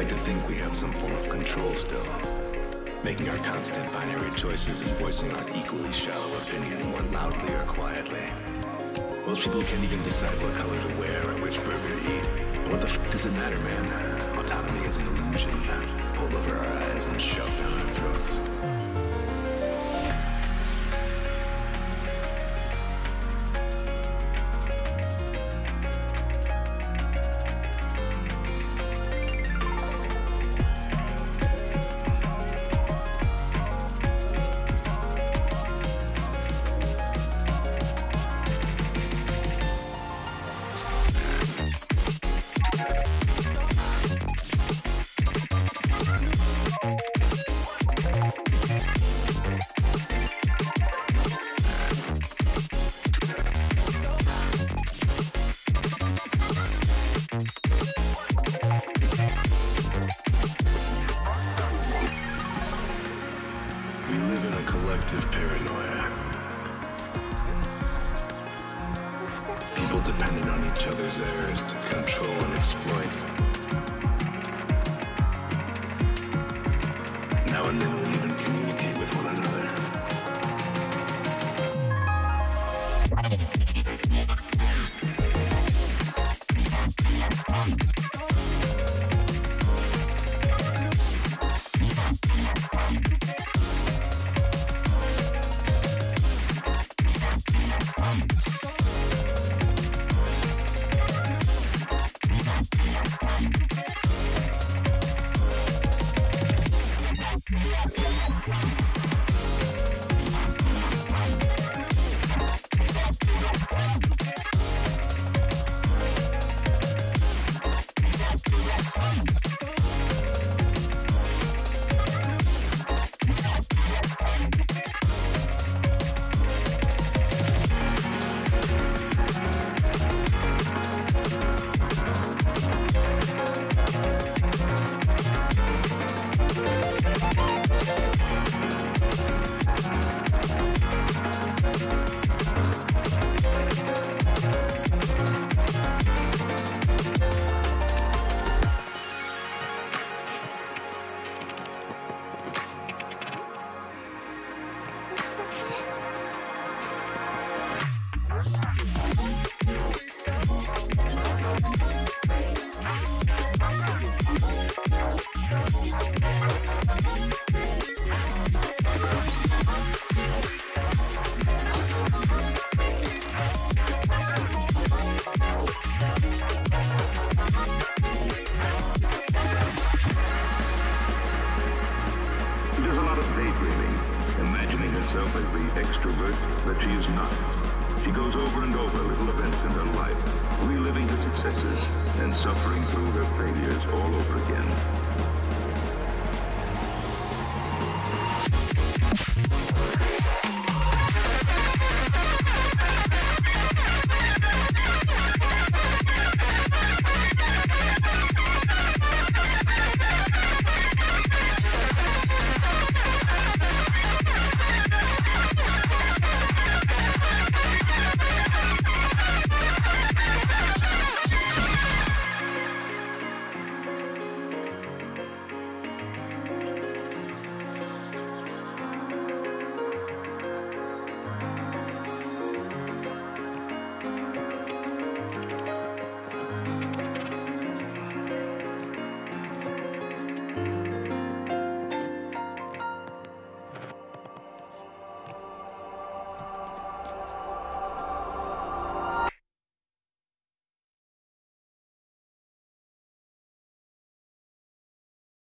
like to think we have some form of control still. Making our constant binary choices and voicing our equally shallow opinions more loudly or quietly. Most people can't even decide what color to wear or which burger to eat. But what the fuck does it matter, man? Autonomy is an illusion pulled over our eyes and shoved down our throats. Collective paranoia. People dependent on each other's errors to control and exploit. Now and then herself as the extrovert that she is not. She goes over and over little events in her life, reliving her successes and suffering through her failures all over again.